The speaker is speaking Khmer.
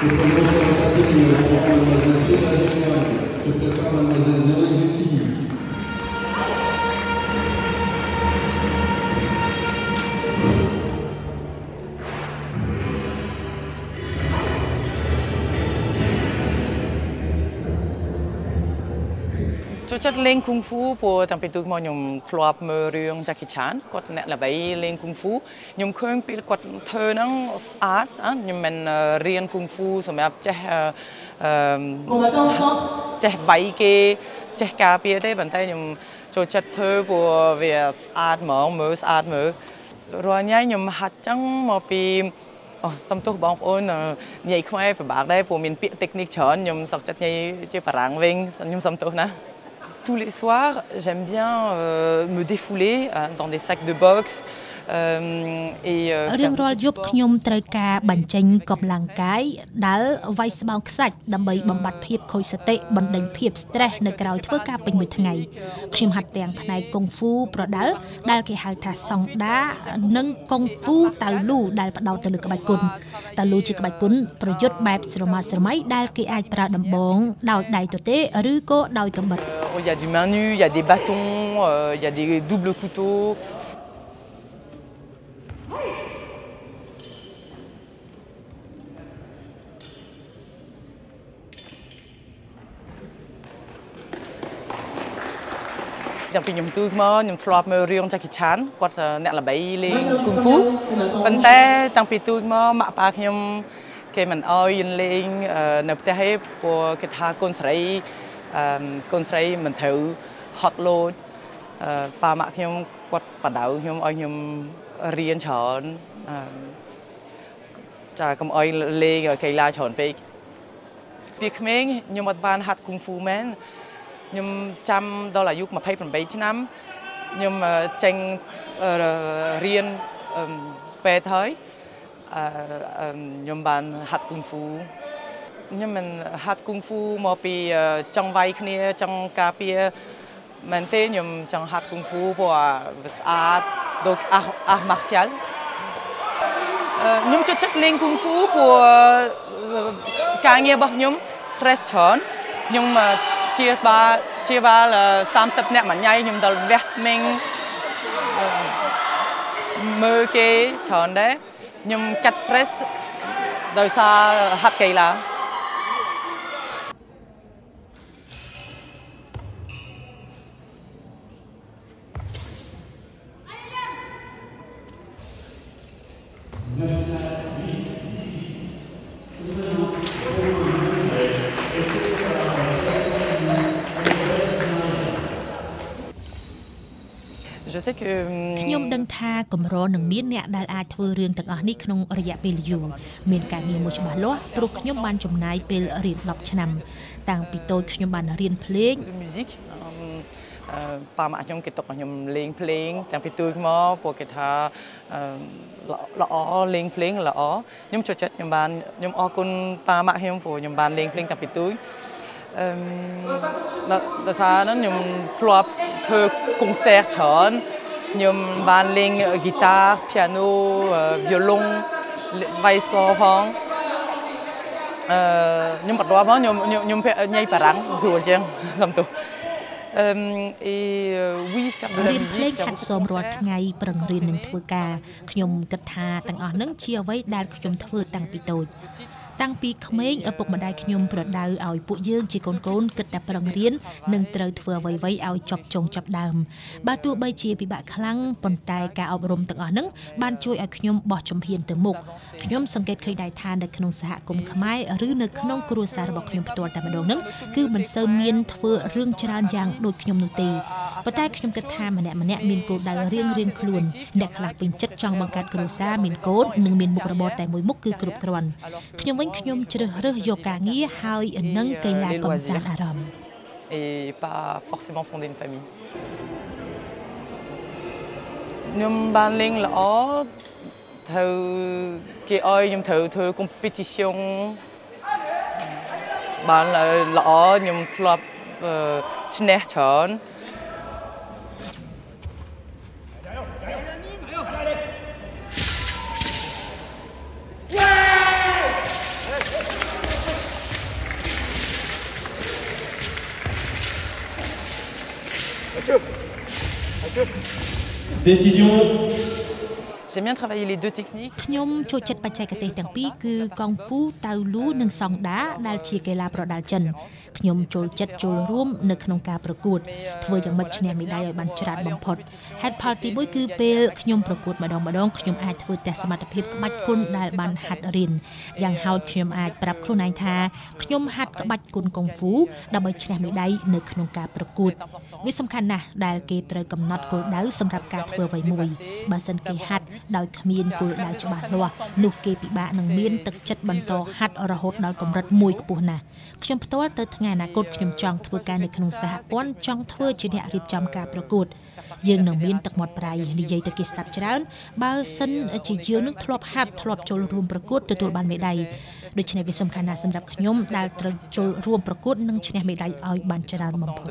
O Congresso Academia da Organização da Reunião se prepara mais às ចូលចិត្តលេងគង់ហ្វូព្រោះតាំងពីទូកមកខ្ញុំធ្លាប់មើលរឿង Jackie Chan គាត់អ្នកល្បីលេងគង់ហ្វូខ្ញុំឃើញពីគាត់ធ្វើហ្នឹងស្អាតខ្ញុំមិនរៀនគង់ហ្វូសម្រាប់ចេះអឺចេះវាយគេចេះការពារទេប៉ុន្តែខ្ញុំចូលចិត្តធ្វើព្រោះវាស្អាតហ្មងមើលស្អាតមើលរាល់ញ៉ៃខ្ញុំហាត់ចឹងមកពីអូសំទោសបងប្អូននិយាយខ្មែរពិបាកដែរព្រោះមានពាក្យ technique ច្រើនខ្ញុំសក់ចិត្តនិយាយជាបារាំងវិញខ្ញុំសំទោសណា tous les soirs, j'aime bien euh, me défouler euh, dans des sacs de boxe. រៀងរាល់យប់ខ្ញុំត្រូវការបញ្ចេញកម្លាំងកាយដាល់វាយស្បោងខ្សាច់ដើម្បីបំបត្តិភាពខូចសតិបណ្ដេញភាព stress នៅក្រៅធ្វើការពេញមួយថ្ងៃខ្ញុំហាត់ទាំងផ្នែកកុងហ្វូប្រដាល់ដែលគេហៅថាសង់ដានិងកុងហ្វូតៅលូដែលផ្ដោតទៅលើក្បាច់គុណតៅលូជាក្បាច់គុណប្រយុទ្ធបែបស្រមើស្រមៃដែលគេអាចប្រើដំបងដោយដៃទទេឬក៏ដោយកាំបិត Il y a du main nue, il y a des bâtons, euh, il y a des doubles couteaux. តាំងពីខ្ញុំទូមកខ្ញុំធ្លាប់មើលរឿង Jackie Chan គាត់អ្នកល្បីលេងគង់ហ្វូប៉ុន្តែតាំងពីទូមកម៉ាក់ប៉ាខ្ញុំគេមិនអោយលេងនៅផ្ទះទេព្រោះគេថាកូនស្រី កូនស្រីមិនត្រូវហត់លោចប៉ាម៉ាក់ខ្ញុំគាត់បដៅខ្ញុំឲ្យខ្ញុំរៀនច្រើនចាកុំអោយលេងកីឡាច្រើនពេកពីក្មេងខ្ញុំអត់បានហាត់គង់ហ្វូមែនខ្ញុំចាំដល់អាយុ28ឆ្នាំខ្ញុំចេញរៀនពេទ្យហើយខ្ញុំបានហាត់គង់ហ្វូ ខ្ញុំមិនហាត់គង់ហ្វូមកពីចង់វាយគ្នាចង់ការពារមែនទេខ្ញុំចង់ហាត់គង់ហ្វូព្រោះវាស្អាតដូចអាអាម៉ាក់សៀលខ្ញុំចូលចិត្តលេងគង់ហ្វូព្រោះការងាររបស់ខ្ញុំ stress ច្រើនខ្ញុំជាបាលជាបាល30នាក់មួយថ្ងៃខ្ញុំដល់វះថ្មិញមើលគេច្រើនដែរខ្ញុំកាត់ stress ដោយសារហាត់កីឡា ខ្ញុំដឹងថាកម្រនឹងមានអ្នកដែលអាចធ្វើរឿងទាំងអស់នេះក្នុងរយៈពេលយូរមានការងារមួយច្បាស់លាស់ព្រោះខ្ញុំបានចំណាយពេលរៀន10ឆ្នាំ តាំងពីតូចខ្ញុំបានរៀនភ្លេង musique ប៉ាម៉ាក់ខ្ញុំគេទុកឲ្យខ្ញុំលេងភ្លេងតាំងពីទូចមកពួកគេថាល្អលេងភ្លេងល្អខ្ញុំចូលចិត្តខ្ញុំបានខ្ញុំអរគុណប៉ាម៉ាក់ខ្ញុំព្រោះខ្ញុំបានលេងភ្លេងតាំងពីទូច អឺដោយសារហ្នឹងខ្ញុំធ្លាប់ធ្វើ concert ច្រើនខ្ញុំបានលេង guitar piano violon វាយស្គរផងអឺខ្ញុំបន្តមកខ្ញុំខ្ញុំញ៉ៃបារាំងស្រួលជាងសំទោសអឺ et oui faire de la musique ហាត់សមរាល់ថ្ងៃប្រឹងរៀននឹងធ្វើការខ្ញុំគិតថាទាំងអស់នឹងជាអ្វីដែលខ្ញុំធ្វើតាំងពីតូច តាំងពីក្មេងឪពុកម្ដាយខ្ញុំប្រដៅឲ្យពួកយើងជាកូនកូនគិតតែប្រឹងរៀននិងត្រូវធ្វើអ្វីៗឲ្យចប់ចុងចាប់ដើមបើទោះបីជាពិបាកខ្លាំងប៉ុន្តែការអប់រំទាំងអស់ហ្នឹងបានជួយឲ្យខ្ញុំបោះជំហានទៅមុខខ្ញុំសង្កេតឃើញដែរថានៅក្នុងសហគមន៍ខ្មែរឬនៅក្នុងគ្រួសាររបស់ខ្ញុំផ្ទាល់តែម្ដងហ្នឹងគឺមិនសូវមានធ្វើរឿងច្រើនយ៉ាងដូចខ្ញុំនោះទេ ប៉ុន្តែខ្ញុំគិតថាម្នាក់ម្នាក់មានគោលដៅរៀងរៀងខ្លួនអ្នកខ្លះពេញចិត្តចង់បង្កើតគ្រួសារមានកូននិងមានមុខរបរតែមួយមុខគឺគ្រប់គ្រាន់ខ្ញុំវិញខ្ញុំជ្រើសរើសយកការងារហើយនឹងកីឡាកម្សាន្តអារម្មណ៍ et pas forcément fonder une famille ខ្ញុំបានលេងល្អត្រូវគេឲ្យខ្ញុំត្រូវធ្វើ competition បានល្អខ្ញុំធ្លាប់ឈ្នះច្រើន Décision J'aime bien travailler les deux techniques ខ្ញុំចូលចិត្តបច្ចេកទេសទាំងពីរគឺកងហ្វូតៅលូនិងសង់ដាដែលជាកីឡាប្រដាល់ចិនខ្ញុំចូលចិត្តចូលរួមនៅក្នុងការប្រកួតធ្វើយ៉ាងម៉េចឈ្នះមេដាយឲ្យបានច្រើនបំផុតហេតុផលទី1គឺពេលខ្ញុំប្រកួតម្ដងម្ដងខ្ញុំអាចធ្វើតេស្តសមត្ថភាពក្បាច់គុណដែលបានហាត់រៀនយ៉ាងហោចខ្ញុំអាចប្រាប់ខ្លួនឯងថាខ្ញុំហាត់ក្បាច់គុណកុងហ្វូដើម្បីឈ្នះមេដាយនៅក្នុងការប្រកួតវាសំខាន់ណាស់ដែលគេត្រូវកំណត់គោលដៅសម្រាប់ការធ្វើអ្វីមួយបើសិនគេហាត់ ដោយគ្មានគោលដៅច្បាស់លាស់នោះគេពិបាកនឹងមានទឹកចិត្តបន្តហាត់រហូតដល់កម្រិតមួយខ្ពស់ណាស់ខ្ញុំផ្ទាល់ទៅថ្ងៃអនាគតខ្ញុំចង់ធ្វើការនៅក្នុងសហព័ន្ធចង់ធ្វើជាអ្នករៀបចំការប្រកួតយើងនឹងមានទឹកមាត់ប្រៃនិយាយទៅគេស្ដាប់ច្រើនបើសិនជាយើងនឹងធ្លាប់ហាត់ធ្លាប់ចូលរួមប្រកួតទទួលបានមេដាយដូច្នេះវាសំខាន់ណាស់សម្រាប់ខ្ញុំដែលត្រូវចូលរួមប្រកួតនិងឈ្នះមេដាយឲ្យបានច្រើនបំផុត